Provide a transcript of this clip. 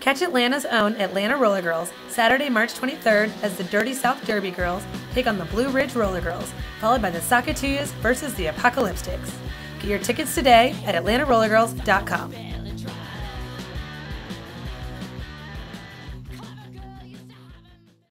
Catch Atlanta's own Atlanta Roller Girls Saturday, March 23rd as the Dirty South Derby Girls take on the Blue Ridge Roller Girls, followed by the Sake Tuyas versus the Apocalipstix. Get your tickets today at atlantarollergirls.com.